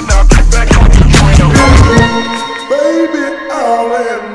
now, get back the. Baby, all in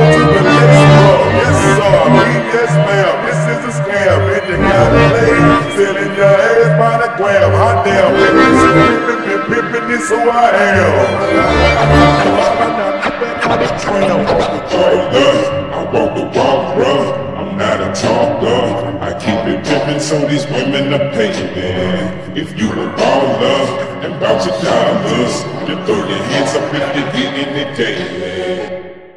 selling your ass by the gram. Hot damn, pimpin', pimpin', this who I am. I walk the walk rough, I'm not a talker. I keep it pimpin' so these women are paying. If you a baller and bout your dollars, then throw your hands up if you're getting it daily.